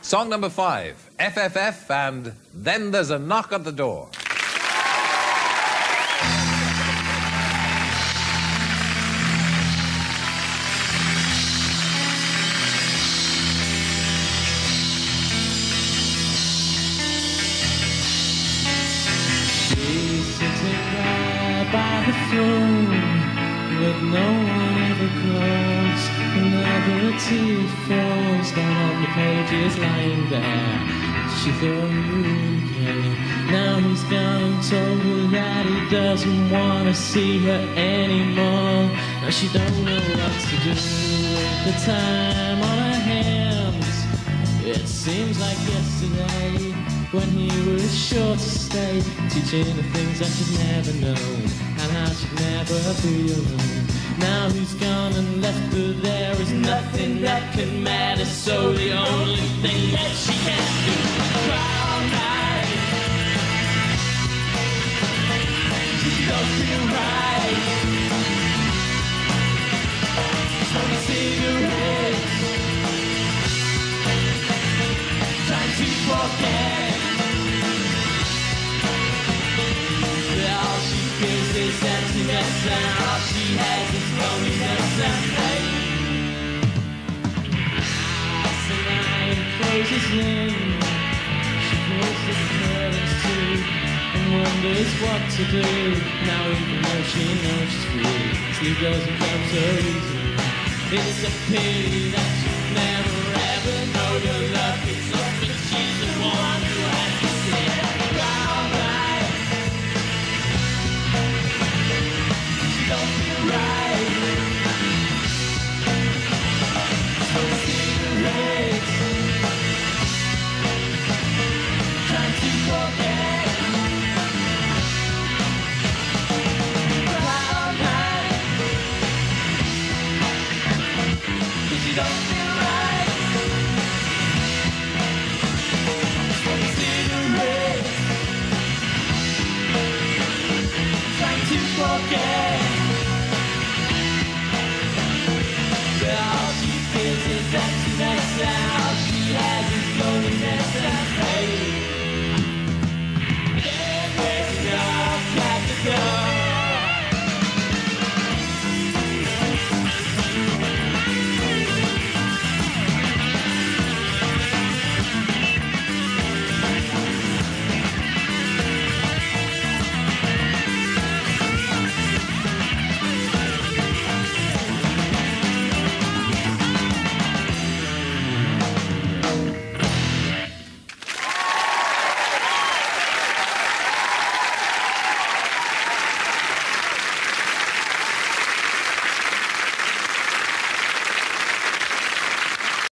Song number five, FFF, and Then There's a Knock at the Door. By the phone with no one ever calls. Tear falls down on the pages lying there, she thought. Now he's gone told her that he doesn't want to see her anymore. Now she don't know what to do with the time on her hands. It seems like yesterday when he was sure to stay, teaching her things that she'd never know and how she'd never be alone. Now he's gone and left her, there is nothing that can matter. So the only thing that she can do is cry all night. She don't feel right. Smoking cigarettes. trying to forget. All she feels is emptiness, and all she has closes in, she pulls the curtains and wonders what to do. Now even though she knows she's free, sleep doesn't come so easy. It's a pity that Yeah.